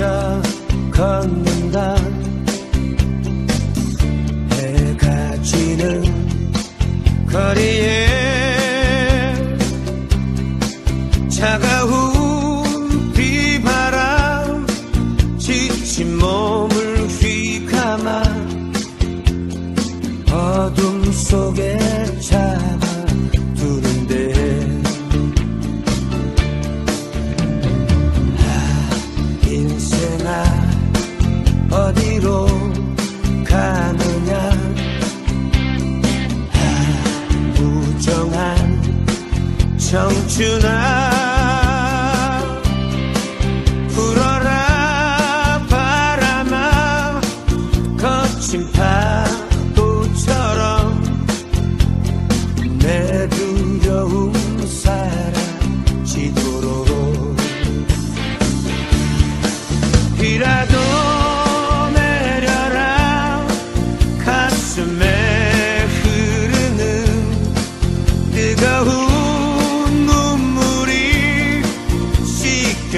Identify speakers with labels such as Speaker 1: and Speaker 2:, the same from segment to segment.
Speaker 1: 혼자 걷는다. 해가 지는 거리에 차가 주나 불어라 바람아 거친 바람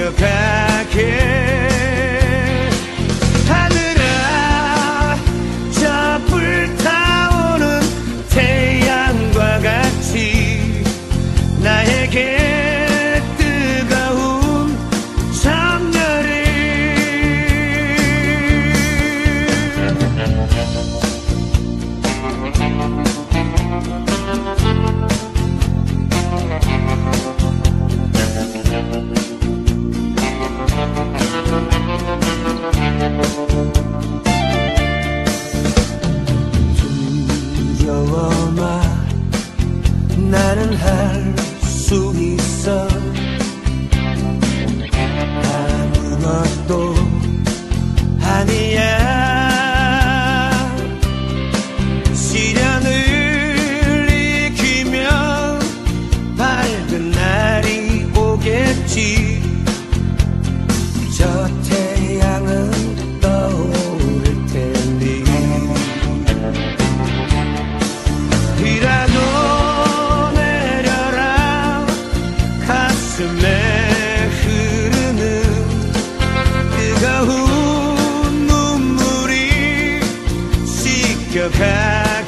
Speaker 1: your past.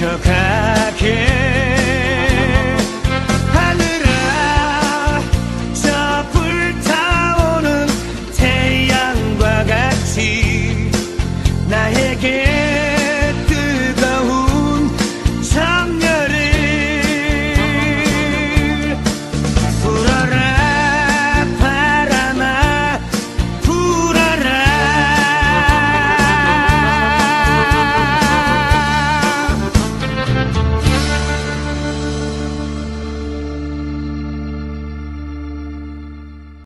Speaker 1: your cat.